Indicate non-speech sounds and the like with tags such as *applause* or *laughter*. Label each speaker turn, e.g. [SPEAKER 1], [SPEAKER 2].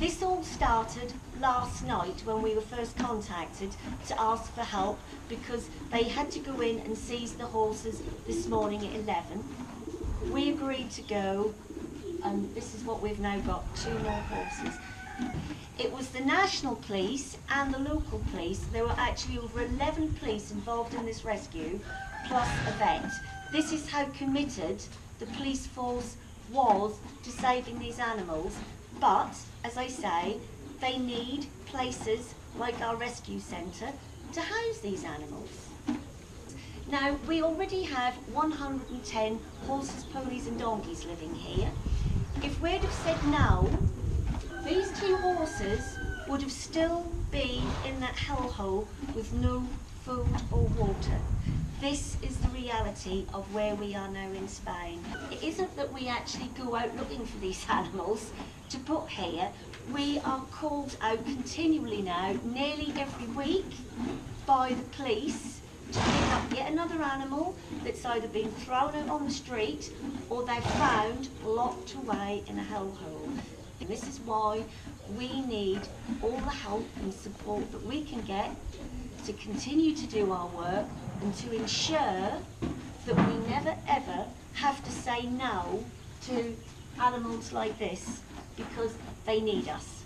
[SPEAKER 1] This all started last night when we were first contacted to ask for help because they had to go in and seize the horses this morning at 11. We agreed to go and this is what we've now got, two more horses. It was the national police and the local police. There were actually over 11 police involved in this rescue, plus a vet. This is how committed the police force was to saving these animals. But, as I say, they need places like our rescue centre to house these animals. Now, we already have 110 horses, ponies and donkeys living here. If we'd have said no, these two horses would have still been in that hellhole with no food or water. This is the reality of where we are now in Spain. It isn't that we actually go out looking for these *laughs* animals to put here. We are called out continually now, nearly every week, by the police to pick up yet another animal that's either been thrown out on the street or they're found locked away in a hellhole. And this is why we need all the help and support that we can get to continue to do our work and to ensure that we never ever have to say no to animals like this because they need us.